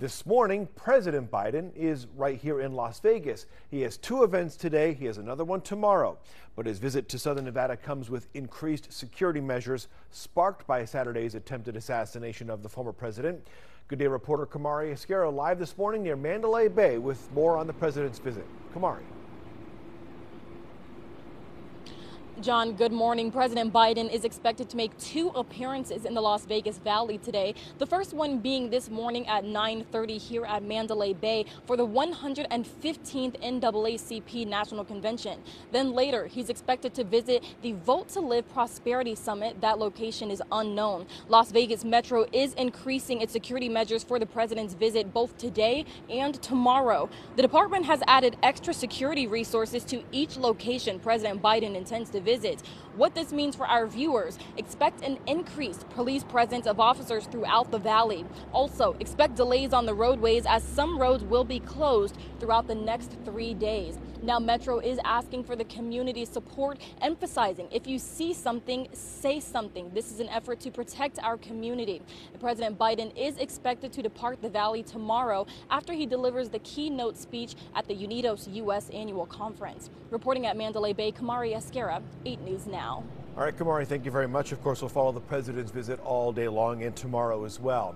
This morning, President Biden is right here in Las Vegas. He has two events today. He has another one tomorrow. But his visit to Southern Nevada comes with increased security measures sparked by Saturday's attempted assassination of the former president. Good day, reporter Kamari Esquera live this morning near Mandalay Bay with more on the president's visit. Kamari. John, good morning. President Biden is expected to make two appearances in the Las Vegas Valley today. The first one being this morning at 9:30 here at Mandalay Bay for the 115th NAACP National Convention. Then later, he's expected to visit the Vote to Live Prosperity Summit. That location is unknown. Las Vegas Metro is increasing its security measures for the president's visit both today and tomorrow. The department has added extra security resources to each location President Biden intends to visit visit. What this means for our viewers, expect an increased police presence of officers throughout the valley. Also, expect delays on the roadways as some roads will be closed throughout the next three days. Now, Metro is asking for the community support, emphasizing if you see something, say something. This is an effort to protect our community. President Biden is expected to depart the valley tomorrow after he delivers the keynote speech at the UNIDOS U.S. annual conference. Reporting at Mandalay Bay, Kamari Esquera, 8 News Now. All right, Kamari, thank you very much. Of course, we'll follow the president's visit all day long and tomorrow as well.